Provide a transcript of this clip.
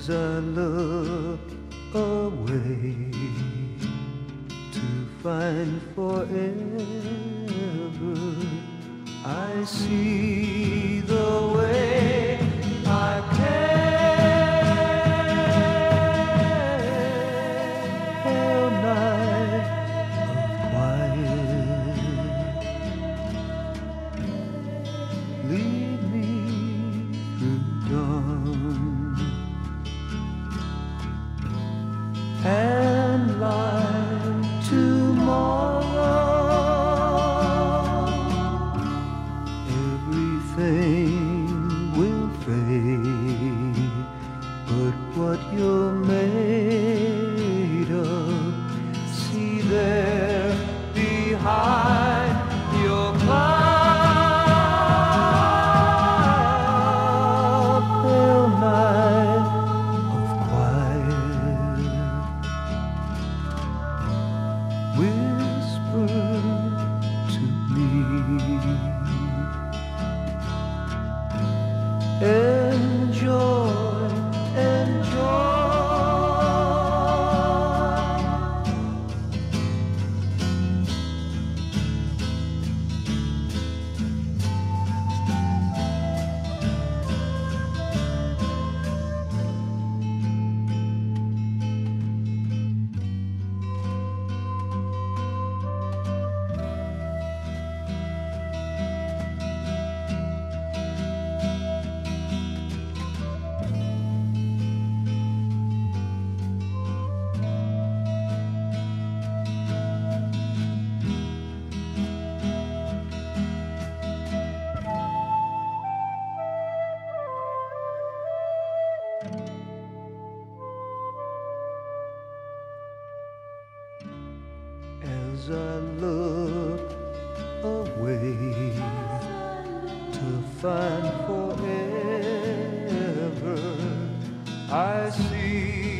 As I look away to find forever, I see tomorrow. Everything As I look away to find forever, I see